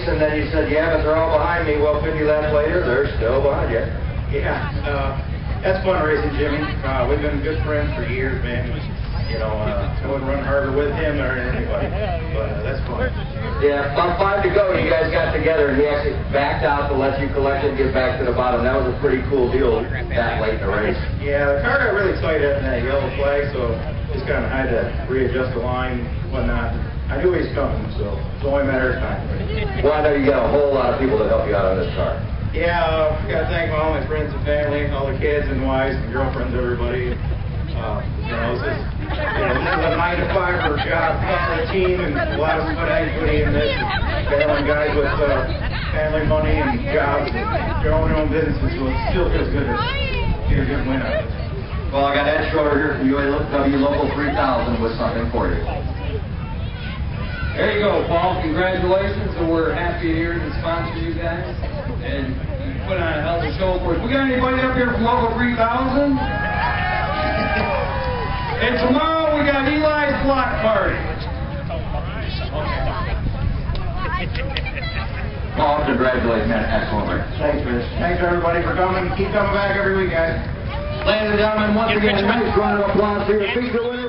pulled and then you said, yeah, but they're all behind me. Well, 50 laps later, they're still behind you. Yeah, uh, that's fun racing, Jimmy. Uh, we've been good friends for years, man. You know, uh, I wouldn't run harder with him or anybody, but uh, that's fun. Yeah, about five to go, you guys got together, and he actually backed out to let you collect and get back to the bottom. That was a pretty cool deal that late in the race. Yeah, the car got really tight up in that yellow flag, so just kind of had to readjust the line, whatnot. I knew he was coming, so it's only a matter of time. Well, I know you got a whole lot of people that help you out on this car. Yeah, uh, got to thank all my friends and family, all the kids and wives and girlfriends, everybody. Uh, you know, it's just, you know, this is a nine to five for a job, for a team, and a lot of sweat equity in this. Failing guys with uh, family money and jobs, and their own their own businesses, so it still feels good to get a good win out of it. Well, I got Ed Schroeder here from UAW Local 3000 with something for you. There you go, Paul. Congratulations. And we're happy here to sponsor you guys. And you put on a hell of a show for us. We got anybody up here from Local 3000? and tomorrow we got Eli's block party. Paul, congratulations, man. Excellent race. Thanks, Rich. Thanks, everybody, for coming. Keep coming back every week, guys. Ladies and gentlemen, once again, nice round of applause here. Feature winner,